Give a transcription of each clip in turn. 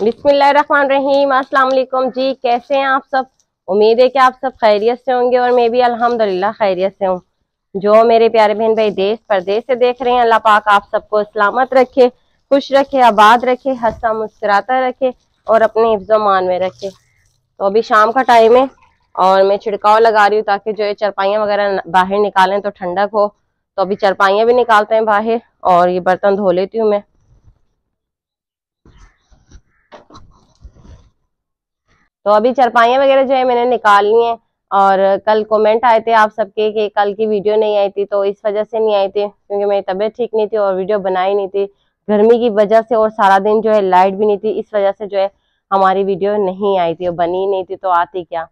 बिस्मिल्लाहिर्रहमानिर्रहीम। अस्सलाम जी, कैसे हैं आप सब? उम्मीद है कि आप सब खैरियत से होंगे और मैं भी अल्हम्दुलिल्लाह खैरियत से हूँ। जो मेरे प्यारे बहन भाई देश परदेश से देख रहे हैं, अल्लाह पाक आप सबको सलामत रखे, खुश रखे, आबाद रखे हंसा मुस्कुराता रखे और अपने हिफ्जमान में रखे। तो अभी शाम का टाइम है और मैं छिड़काव लगा रही हूँ ताकि जो है चरपाइयाँ वगैरह बाहर निकालें तो ठंडक हो। तो अभी चरपाइयाँ भी निकालते हैं बाहर और ये बर्तन धो लेती हूँ मैं। तो अभी चरपाइयाँ वगैरह जो है मैंने निकाल ली हैं और कल कमेंट आए थे आप सबके कि कल की वीडियो नहीं आई थी तो इस वजह से नहीं आई थी, क्योंकि मेरी तबीयत ठीक नहीं थी और वीडियो बनाई नहीं थी। गर्मी की वजह से और सारा दिन जो है लाइट भी नहीं थी, इस वजह से जो है हमारी वीडियो नहीं आई थी और बनी नहीं थी तो आती क्या?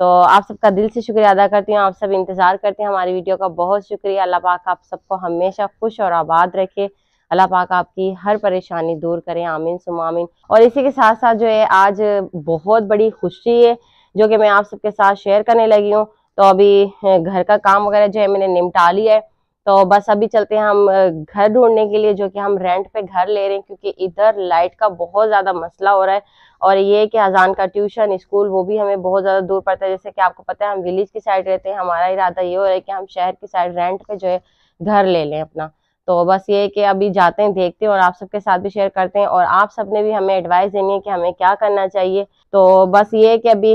तो आप सबका दिल से शुक्रिया अदा करती हूँ, आप सब इंतज़ार करते हैं हमारी वीडियो का, बहुत शुक्रिया। अल्लाह पाक आप सबको हमेशा खुश और आबाद रखे। अल्लाह पाक आपकी हर परेशानी दूर करें, आमीन सुमामीन और इसी के साथ साथ जो है, आज बहुत बड़ी खुशी है, जो कि मैं आप सबके साथ शेयर करने लगी हूँ। तो अभी घर का काम वगैरह जो है, मैंने निपटा लिया है। तो बस अभी चलते हैं हम घर ढूँढने के लिए, जो कि हम रेंट पे घर ले रहे हैं, क्योंकि इधर लाइट का बहुत ज़्यादा मसला हो रहा है। और ये कि अजान का ट्यूशन स्कूल वो भी हमें बहुत ज़्यादा दूर पड़ता है। जैसे कि आपको पता है, हम विलेज की साइड रहते हैं, हमारा इरादा ये हो रहा है कि हम शहर की साइड रेंट पे जो है, घर ले लें अपना। तो बस ये कि अभी जाते हैं, देखते हैं और आप सबके साथ भी शेयर करते हैं और आप सबने भी हमें एडवाइस देनी है कि हमें क्या करना चाहिए। तो बस ये कि अभी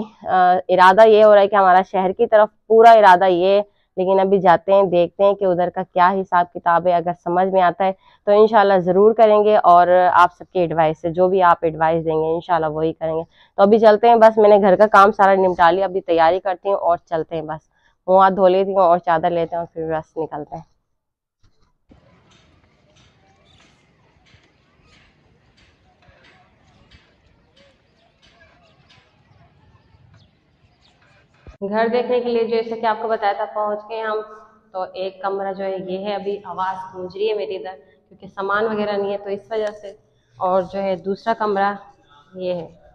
इरादा ये हो रहा है कि हमारा शहर की तरफ़ पूरा इरादा ये है, लेकिन अभी जाते हैं, देखते हैं कि उधर का क्या हिसाब किताब है, अगर समझ में आता है तो इनशाला ज़रूर करेंगे और आप सबकी एडवाइस से, जो भी आप एडवाइस देंगे इनशाला वही करेंगे। तो अभी चलते हैं, बस मैंने घर का काम सारा निपटा लिया, अभी तैयारी करती हूँ और चलते हैं, बस। मुँह हाथ धो लेती हूँ और चादर लेते हैं और फिर बस निकलते हैं। घर देखने के लिए जैसे कि आपको बताया था पहुँच गए हम तो एक कमरा जो है, ये है अभी आवाज़ गूंज रही है मेरी इधर, क्योंकि सामान वगैरह नहीं है तो इस वजह से। और जो है दूसरा कमरा, ये है।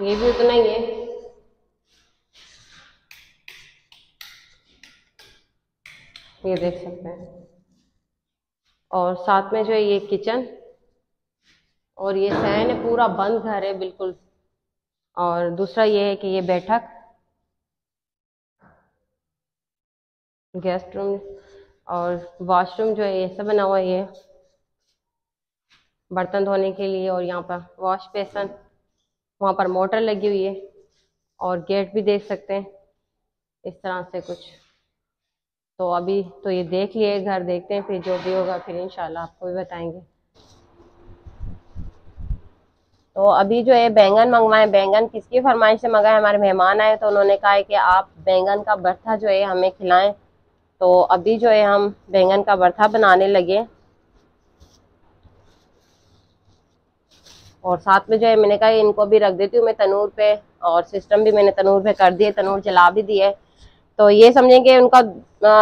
ये भी उतना ही है। ये देख सकते हैं। और साथ में जो है ये किचन और ये सहन है, पूरा बंद घर है, बिल्कुल। और दूसरा ये है कि ये बैठक गेस्ट रूम और वॉशरूम जो है ऐसा बना हुआ है ये बर्तन धोने के लिए और यहाँ पर वॉश बेसन वहाँ पर मोटर लगी हुई है और गेट भी देख सकते हैं इस तरह से कुछ। तो अभी तो ये देख लिए, घर देखते हैं, फिर जो भी होगा, फिर इंशाल्लाह आपको भी बताएँगे। तो अभी जो है बैंगन मंगवाए, बैंगन किसकी फरमाइश से मंगाए हमारे मेहमान आए तो उन्होंने कहा है कि आप बैंगन का बर्था जो है हमें खिलाएँ। तो अभी जो है हम बैंगन का बर्था बनाने लगे। और साथ में जो है मैंने कहा, इनको भी रख देती हूँ मैं तनूर पे और सिस्टम भी मैंने तनूर पे कर दिए, तनूर जला भी दिए। तो ये समझेंगे उनका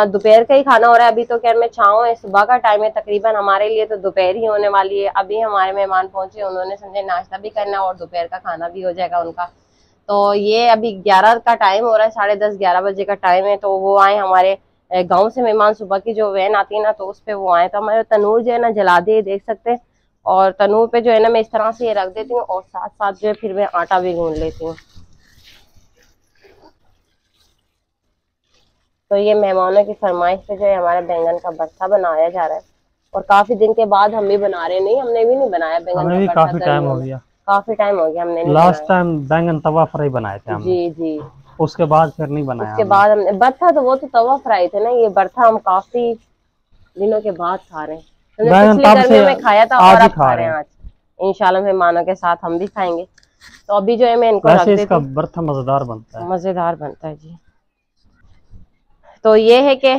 दोपहर का ही खाना हो रहा है। अभी तो क्या मैं छाँव है, सुबह का टाइम है तकरीबन हमारे लिए तो दोपहर ही होने वाली है। अभी हमारे मेहमान पहुँचे, उन्होंने समझे नाश्ता भी करना और दोपहर का खाना भी हो जाएगा उनका। तो ये अभी ग्यारह का टाइम हो रहा है, साढ़े दस, ग्यारह बजे का टाइम है। तो वो आए हमारे गाँव से मेहमान सुबह की जो वैन आती है ना तो उस पर वो आए। तो हमारे तनूर जो है ना, जला दिए, देख सकते हैं। और तनूर पे जो है ना, मैं इस तरह से ये रख देती हूँ और साथ साथ जो है फिर मैं आटा भी गूंद लेती हूँ। तो ये मेहमानों की फरमाइश पे जो है हमारा बैंगन का बस्ता बनाया जा रहा है। और काफ़ी दिन के बाद हम भी बना रहे नहीं हमने भी नहीं बनाया बैंगन हमें भी काफ़ी टाइम हो गया। काफ़ी टाइम हो गया हमने लास्ट टाइम बैंगन तवा फ्राई बनाए थे हमने। जी जी। उसके बाद फिर नहीं बनाया उसके बाद हमने बर्था तो वो तो तवा फ्राई थे ना ये बर्था हम काफ़ी दिनों के बाद खा रहे हैं। तब से में खाया था और अब खा रहे हैं आज। इंशाल्लाह मेहमानों के साथ हम भी खाएँगे। तो अभी जो है मैं इनको इसका बर्था मज़ेदार बनता है। मज़ेदार बनता है जी। तो ये है कि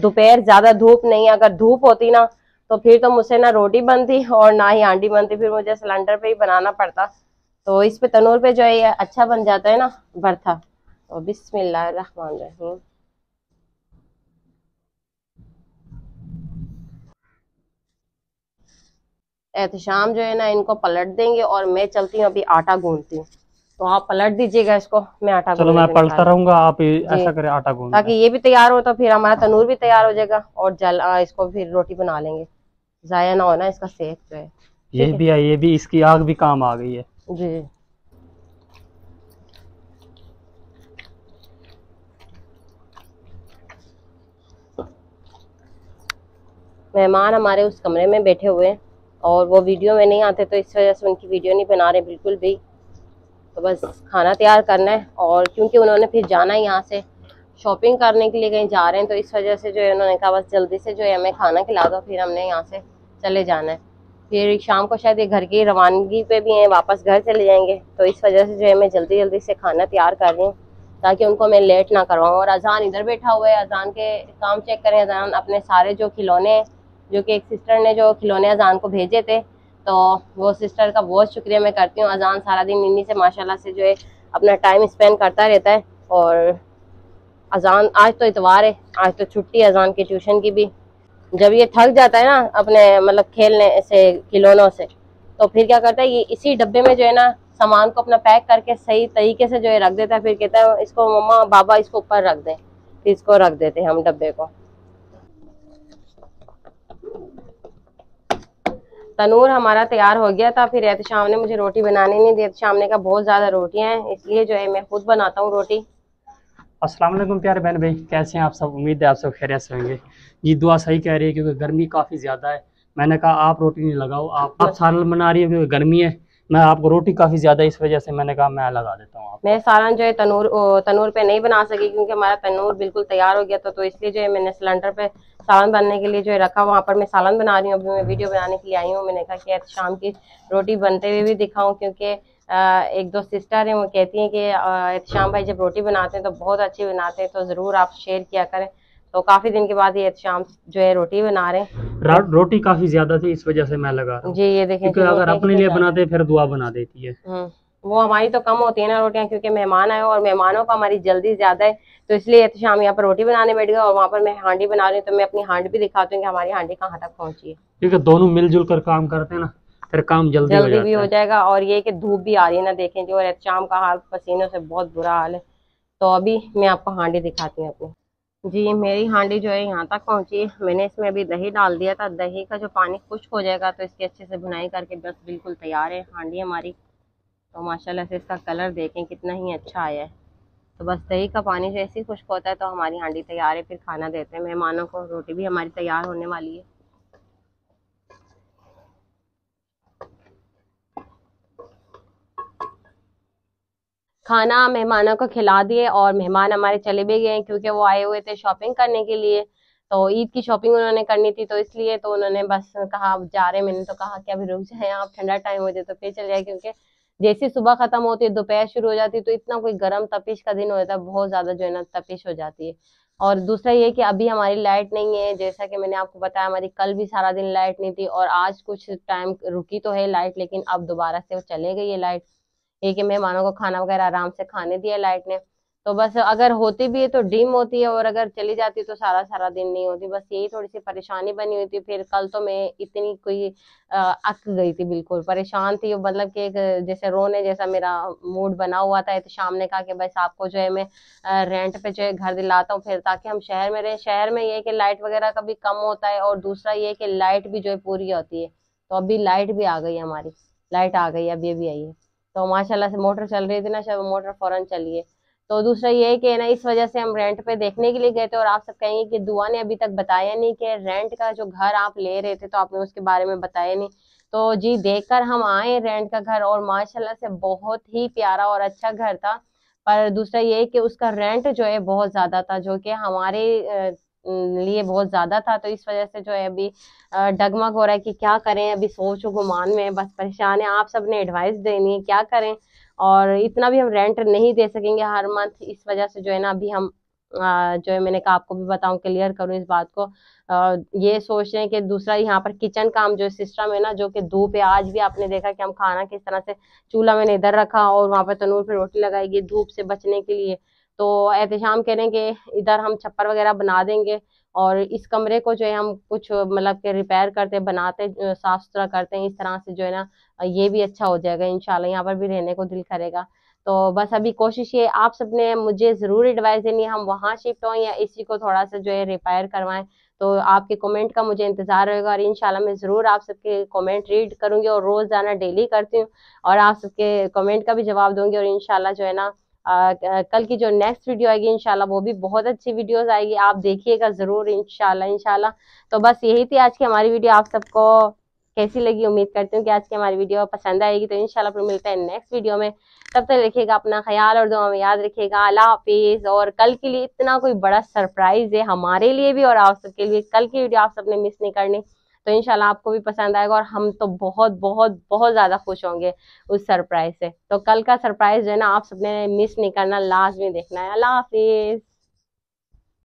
दोपहर ज़्यादा धूप नहीं, अगर धूप होती ना तो फिर तो मुझसे ना रोटी बनती और ना ही आंडी बनती, फिर मुझे सिलेंडर पे ही बनाना पड़ता। तो इस पे तनूर पे जो है अच्छा बन जाता है ना, भरथा। तो बिस्मिल्लाह रहमान रहीम एहतशाम जो है ना, इनको पलट देंगे और मैं चलती हूँ, अभी आटा गूंदती हूँ। तो आप पलट दीजिएगा इसको मैं आटा चलो मैं पलटता रहूँगा आप ऐसा करें आटा गूंद ताकि ये भी तैयार हो तो फिर हमारा तनूर भी तैयार हो जाएगा और जल इसको फिर रोटी बना लेंगे। जाया ना होना इसका सेक जो है। ये भी है ये भी इसकी आग भी काम आ गई है। जी। मेहमान हमारे उस कमरे में बैठे हुए हैं और वो वीडियो में नहीं आते तो इस वजह से उनकी वीडियो नहीं बना रहे बिल्कुल भी। तो बस खाना तैयार करना है और क्योंकि उन्होंने फिर जाना है यहाँ से शॉपिंग करने के लिए कहीं जा रहे हैं तो इस वजह से जो है उन्होंने कहा, बस जल्दी से जो है हमें खाना खिला दो, फिर हमने यहाँ से चले जाना है। फिर शाम को शायद ये घर की रवानगी पे भी हैं, वापस घर चले जाएँगे तो इस वजह से जो है मैं जल्दी जल्दी से खाना तैयार कर रही हूँ, ताकि उनको मैं लेट ना करवाऊँ। और अजान इधर बैठा हुआ है, अजान के काम चेक करें, अजान अपने सारे जो खिलौने जो कि एक सिस्टर ने जो खिलौने अजान को भेजे थे तो वो सिस्टर का बहुत शुक्रिया मैं करती हूँ। अजान सारा दिन इन्हीं से, माशाल्लाह से जो है, अपना टाइम स्पेंड करता रहता है। और अजान, आज तो इतवार है। आज तो छुट्टी अजान की ट्यूशन की भी। जब ये थक जाता है ना अपने मतलब खेलने से, खिलौनों से तो फिर क्या करता है, ये इसी डब्बे में जो है ना, सामान को अपना पैक करके सही तरीके से जो है रख देता है। फिर कहता है, इसको मम्मा, बाबा इसको ऊपर रख दे। फिर इसको रख देते हैं हम डब्बे को। तनूर हमारा तैयार हो गया था फिर एहतशाम ने मुझे रोटी बनाने नहीं दी एहतशाम ने कहा बहुत ज़्यादा रोटियाँ हैं इसलिए जो है मैं खुद बनाता हूँ रोटी। वालेकुम प्यारे बहन भाई कैसे हैं आप सब? उम्मीद है आप सब खैरियत से होंगे। ये दुआ सही कह रही है क्योंकि गर्मी काफ़ी ज़्यादा है। मैंने कहा आप रोटी नहीं लगाओ आप आप सालन बना रही हो क्योंकि गर्मी है। मैं आपको रोटी काफ़ी ज़्यादा इस वजह से मैंने कहा मैं लगा देता हूँ मैं सालन जो है तनूर तनूर पे नहीं बना सकी क्योंकि हमारा तनूर बिल्कुल तैयार हो गया था तो इसलिए जो है मैंने सिलेंडर पे सालन बनने के लिए जो है रखा वहाँ पर मैं सालन बना रही हूँ। अभी मैं वीडियो बनाने के लिए आई हूँ। मैंने कहा कि शाम की रोटी बनते हुए भी दिखाऊँ क्योंकि एक दो सिस्टर हैं वो कहती हैं कि शाम भाई जब रोटी बनाते हैं तो बहुत अच्छी बनाते हैं तो ज़रूर आप शेयर किया करें। तो काफ़ी दिन के बाद ये शाम जो है रोटी बना रहे हैं। रोटी काफ़ी ज़्यादा थी इस वजह से मैं लगा जी ये देखें अगर अपने लिए बनाते फिर दुआ बना देती है। हम्म। वो हमारी तो कम होती है ना रोटियाँ क्योंकि मेहमान आए और मेहमानों का हमारी जल्दी ज़्यादा है। तो इसलिए तो शाम यहाँ पर रोटी बनाने बैठ गए और वहाँ पर मैं हांडी बना रही हूँ तो मैं अपनी हांडी भी दिखाती हूँ कि हमारी हांडी कहाँ तक पहुँची है। क्योंकि दोनों मिलजुल कर काम करते हैं ना फिर काम जल्दी जल्दी भी हो जाएगा और ये कि धूप भी आ रही है ना देखें जो शाम का हाल पसीनों से बहुत बुरा हाल है। तो अभी मैं आपको हांडी दिखाती हूँ अपनी। जी मेरी हांडी जो है यहाँ तक पहुँची है। मैंने इसमें अभी दही डाल दिया था। दही का जो पानी खुश्क हो जाएगा तो इसकी अच्छे से बुनाई करके बस बिल्कुल तैयार है। हांडी हमारी तो माशाल्लाह से इसका कलर देखें, कितना ही अच्छा आया है। तो बस दही का पानी जैसे ही खुश्क होता है तो हमारी हांडी तैयार है, फिर खाना देते हैं। मेहमानों को रोटी भी हमारी तैयार होने वाली है। खाना मेहमानों को खिला दिए और मेहमान हमारे चले भी गए क्योंकि वो आए हुए थे शॉपिंग करने के लिए। तो ईद की शॉपिंग उन्होंने करनी थी तो इसलिए तो उन्होंने बस कहा जा रहे मैंने तो कहा कि अभी रुक जाए, आप ठंडा टाइम हो जाए तो फिर चल जाए, क्योंकि जैसे सुबह खत्म होती है, दोपहर शुरू हो जाती है तो इतना कोई गर्म तपिश का दिन हो जाता है, बहुत ज़्यादा जो है ना तपिश हो जाती है। और दूसरा ये कि अभी हमारी लाइट नहीं है, जैसा कि मैंने आपको बताया, हमारी कल भी सारा दिन लाइट नहीं थी और आज कुछ टाइम रुकी तो है लाइट, लेकिन अब दोबारा से वो चले गई है लाइट। ये कि मेहमानों को खाना वगैरह आराम से खाने दिया लाइट ने तो बस अगर होती भी है तो डिम होती है और अगर चली जाती है तो सारा सारा दिन नहीं होती। बस यही थोड़ी सी परेशानी बनी हुई थी। फिर कल तो मैं इतनी कोई अक गई थी बिल्कुल। परेशान थी मतलब कि एक जैसे रोने जैसा मेरा मूड बना हुआ था तो शाम ने कहा कि बस आपको जो है मैं रेंट पे जो है घर दिलाता हूँ फिर ताकि हम शहर में रहें। शहर में ये कि लाइट वगैरह का भी कम होता है और दूसरा ये कि लाइट भी जो है पूरी होती है। तो अभी लाइट भी आ गई हमारी। लाइट आ गई अभी अभी आई है। तो माशाल्लाह से मोटर चल रही थी ना मोटर फ़ौरन चली है। तो दूसरा ये है कि ना, इस वजह से हम रेंट पे देखने के लिए गए थे और आप सब कहेंगे कि दुआ ने अभी तक बताया नहीं कि रेंट का जो घर आप ले रहे थे तो आपने उसके बारे में बताया नहीं। तो जी, देखकर हम आए रेंट का घर और माशाल्लाह से बहुत ही प्यारा और अच्छा घर था। पर दूसरा ये कि उसका रेंट जो है बहुत ज़्यादा था, जो कि हमारे लिए बहुत ज़्यादा था तो इस वजह से जो है अभी डगमग हो रहा है कि क्या करें, अभी सोच गुमान में बस परेशान है। आप सबने एडवाइस देनी है, क्या करें? और इतना भी हम रेंट नहीं दे सकेंगे हर मंथ, इस वजह से जो है ना, अभी हम जो है मैंने कहा, आपको भी बताऊँ, क्लियर करूँ इस बात को ये सोच रहे हैं कि दूसरा यहाँ पर किचन काम जो सिस्टम है ना, जो कि धूप है, आज भी आपने देखा कि हम खाना किस तरह से चूल्हा मैंने इधर रखा और वहाँ पर तनूर पर रोटी लगाएगी धूप से बचने के लिए। तो रहे हैं कि इधर हम छप्पर वगैरह बना देंगे और इस कमरे को जो है हम कुछ मतलब के रिपेयर करते, बनाते साफ़ सुथरा करते हैं, इस तरह से जो है ना ये भी अच्छा हो जाएगा, इंशाल्लाह यहाँ पर भी रहने को दिल करेगा। तो बस अभी कोशिश ये, आप सबने मुझे ज़रूर एडवाइस देनी है, हम वहाँ शिफ्ट हों या इसी को थोड़ा सा जो है रिपेयर करवाएँ तो आपके कमेंट का मुझे इंतज़ार रहेगा और इंशाल्लाह मैं ज़रूर आप सबके कमेंट रीड करूँगी और रोज़ाना डेली करती हूँ और आप सबके कमेंट का भी जवाब दूँगी और इंशाल्लाह जो है ना कल की जो नेक्स्ट वीडियो आएगी इनशाला वो भी बहुत अच्छी वीडियोस आएगी। आप देखिएगा ज़रूर, इंशाल्लाह इंशाल्लाह। तो बस यही थी आज की हमारी वीडियो आप सबको कैसी लगी? उम्मीद करती हूँ कि आज की हमारी वीडियो पसंद आएगी। तो इनशाला फिर मिलते हैं नेक्स्ट वीडियो में। तब तक रखिएगा अपना ख्याल और दुआ में याद रखिएगा। अल्लाह हाफिज़। और कल के लिए इतना कोई बड़ा सरप्राइज़ है हमारे लिए भी और आप सबके लिए। कल की वीडियो आप सबने मिस नहीं करनी। तो इनशाला आपको भी पसंद आएगा और हम तो बहुत बहुत बहुत ज़्यादा खुश होंगे उस सरप्राइज़ से। तो कल का सरप्राइज़ जो है ना, आप सबने मिस नहीं करना लास्ट में देखना है। अल्लाह हाफिज़।